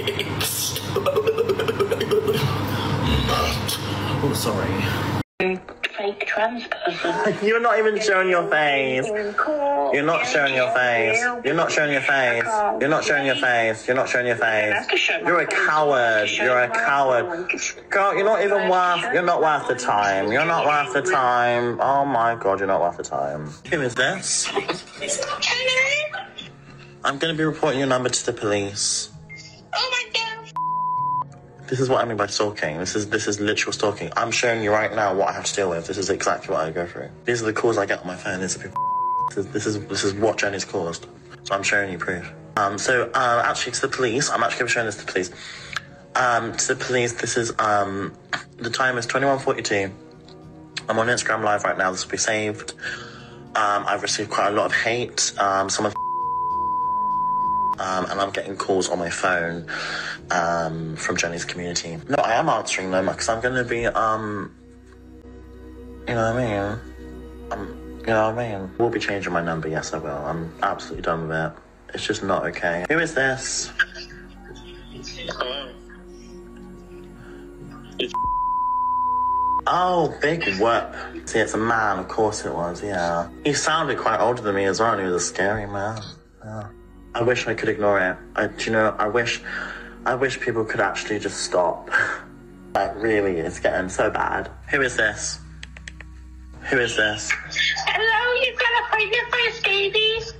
Oh, sorry. fake trans person. You're not even showing your face. You're in court. You're not showing your face. You're not showing your face. You're not showing your face. You're not showing your face. You're a coward. You're a coward. Girl, you're not even worth. You're not worth the time. You're not worth the time. Oh my god, you're not worth the time. Who is this? I'm gonna be reporting your number to the police. This is what I mean by stalking. This is this is literal stalking. I'm showing you right now what I have to deal with. This is exactly what I go through. These are the calls I get on my phone. These are people. This is this is, what Jenny's caused. So I'm showing you proof. Um. So uh, actually, to the police, I'm actually showing this to the police. Um. To the police, this is um. The time is 21:42. I'm on Instagram live right now. This will be saved. Um. I've received quite a lot of hate. Um. Someone um, and I'm getting calls on my phone um, from Jenny's community. No, I am answering them because I'm going to be, um, you know what I mean? Um, you know what I mean? We'll be changing my number. Yes, I will. I'm absolutely done with it. It's just not okay. Who is this? Hello. Oh, big whoop. See, it's a man. Of course it was. Yeah. He sounded quite older than me as well, and he was a scary man. Yeah. I wish I could ignore it. I, do you know, I wish, I wish people could actually just stop. like, really, is getting so bad. Who is this? Who is this? Hello, you've got a fight your face, babies?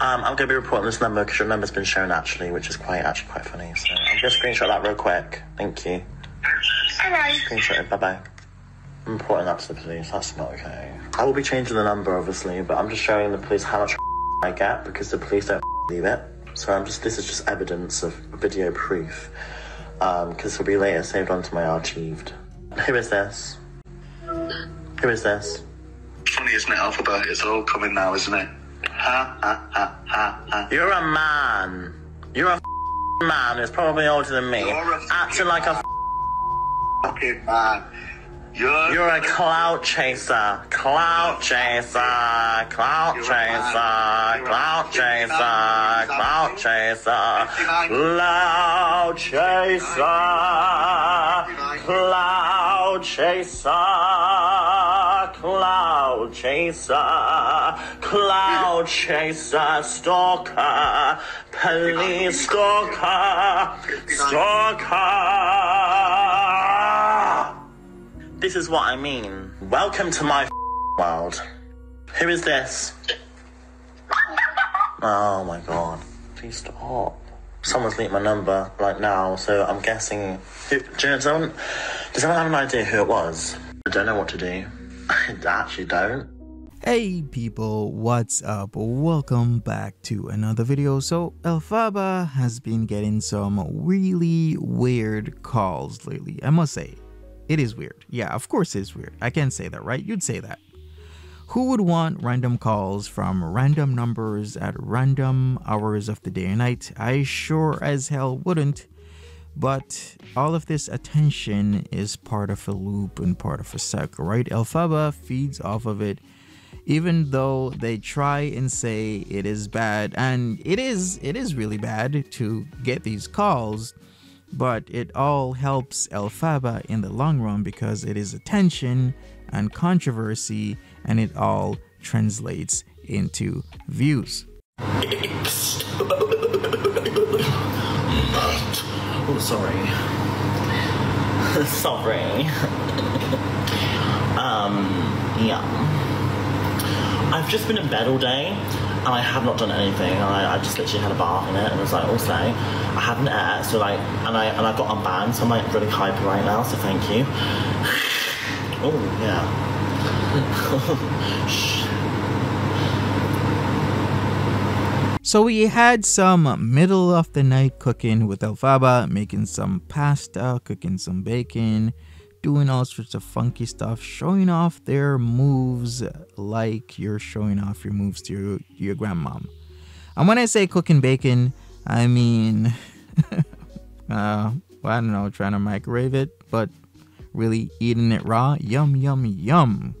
Um, I'm going to be reporting this number because your number's been shown actually, which is quite actually quite funny. So I'm going to screenshot that real quick. Thank you. Hello. Screenshot it. Bye bye. I'm reporting that to the police. That's not okay. I will be changing the number, obviously, but I'm just showing the police how much I get because the police don't believe it. So I'm just. This is just evidence of video proof. Um, because it'll be later saved onto my archived. Who is this? Who is this? Funny, isn't it, Alphabet? It's all coming now, isn't it? Ha, ha, ha, ha, ha. You're a man. You're a man who's probably older than me, acting like a. Fucking man. You're, You're a clout chaser, clout chaser, clout chaser, man. Clout chaser, man. clout chaser, 59. clout chaser, 59. clout chaser, clout chaser, clout chaser, stalker, police stalker, stalker. This is what I mean. Welcome to my world. Who is this? Oh my god. Please stop. Someone's leaked my number right now, so I'm guessing. Who, do you know, does, anyone, does anyone have an idea who it was? I don't know what to do. I actually don't. Hey people, what's up? Welcome back to another video. So Elphaba has been getting some really weird calls lately. I must say, it is weird. Yeah, of course it's weird. I can say that, right? You'd say that. Who would want random calls from random numbers at random hours of the day and night? I sure as hell wouldn't. But all of this attention is part of a loop and part of a cycle, right? Elphaba feeds off of it even though they try and say it is bad and it is it is really bad to get these calls but it all helps Elphaba in the long run because it is attention and controversy and it all translates into views Oh, sorry. sorry. um, yeah. I've just been in bed all day and I have not done anything. I, I just literally had a bath in it and was like, also, I had an air, so like, and I and I got unbanned, so I'm like really hyper right now. So thank you. oh yeah. So we had some middle of the night cooking with Elphaba, making some pasta, cooking some bacon, doing all sorts of funky stuff, showing off their moves like you're showing off your moves to your, your grandmom. And when I say cooking bacon, I mean, uh, well, I don't know, trying to microwave it, but really eating it raw. Yum, yum, yum.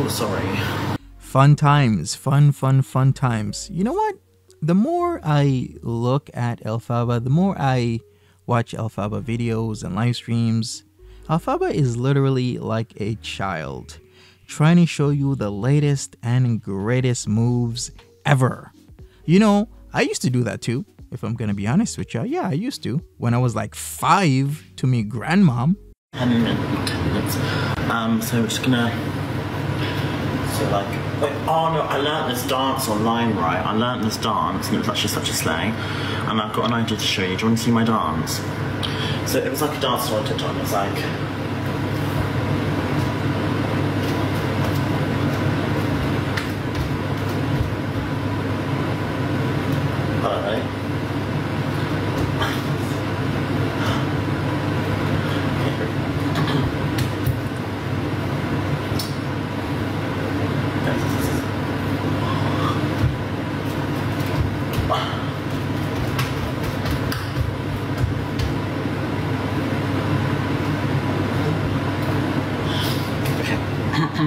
Oh, sorry. Fun times, fun, fun, fun times. You know what? The more I look at Elphaba, the more I watch Elphaba videos and live streams, Elphaba is literally like a child, trying to show you the latest and greatest moves ever. You know, I used to do that too, if I'm gonna be honest with you. Yeah, I used to. When I was like five to me grandmom. 10 minutes. 10 minutes. Um, so we're just gonna. Like. Oh no, I learnt this dance online, right? I learnt this dance, and it was actually such a slay. And I've got an idea to show you. Do you want to see my dance? So, it was like a dance on TikTok. It was like. Alright.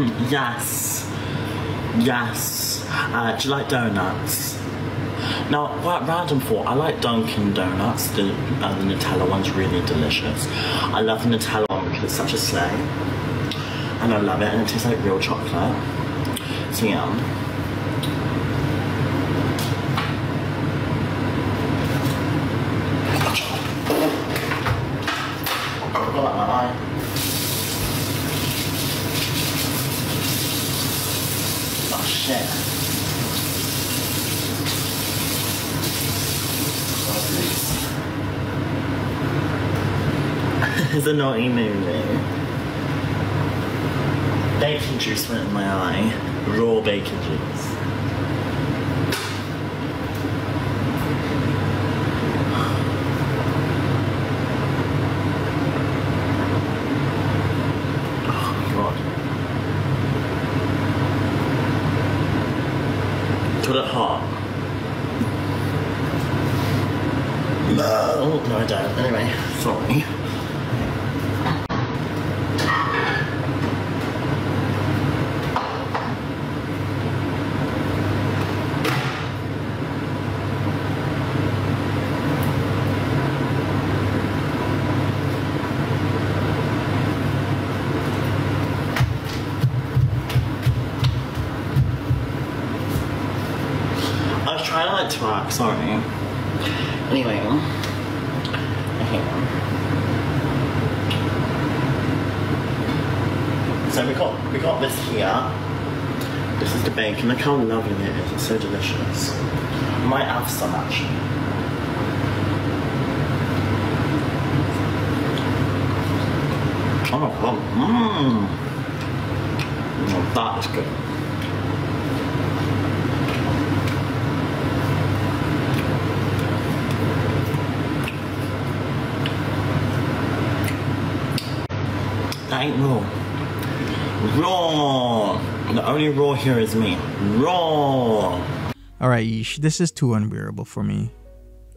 Yes. Yes. Uh, do you like donuts? Now, quite random thought, I like Dunkin' Donuts. The, uh, the Nutella one's really delicious. I love the Nutella one because it's such a slay. And I love it, and it tastes like real chocolate. So, yeah. Oh, got that in my eye. Shit. It's a naughty movie. Bacon juice went in my eye. Raw bacon juice. Oh god. Toilet hot. No, oh, no, I don't. Anyway, sorry. I was trying to like twerk, sorry. Anyway. Okay. So we got we got this here. This is the bacon. Look how lovely it is. It's so delicious. I might have some actually. Oh, well, mmm. Oh, that is good. Ain't raw. Wrong. The only raw here is me. Wrong. Alright, Yeesh, this is too unbearable for me.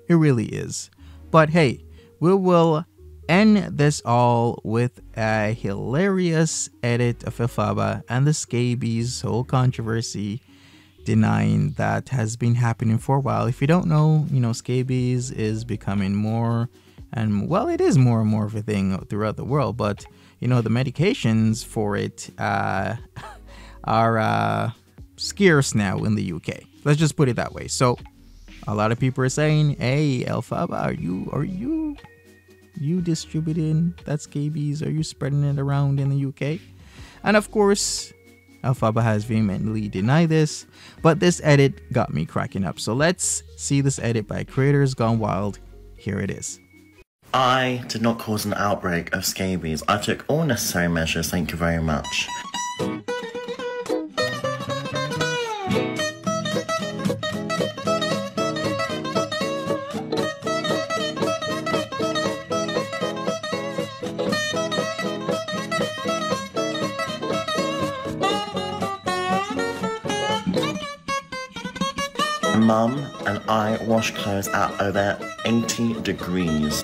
It really is. But hey, we will end this all with a hilarious edit of Elphaba and the Scabies whole controversy denying that has been happening for a while. If you don't know, you know, scabies is becoming more and well, it is more and more of a thing throughout the world, but you know, the medications for it uh, are uh, scarce now in the UK. Let's just put it that way. So, a lot of people are saying, "Hey, Elphaba, are you are you you distributing that scabies? Are you spreading it around in the UK?" And of course, Elphaba has vehemently denied this, but this edit got me cracking up. So let's see this edit by Creators Gone Wild. Here it is. I did not cause an outbreak of scabies. I took all necessary measures, thank you very much. Mum and I wash clothes at over 80 degrees.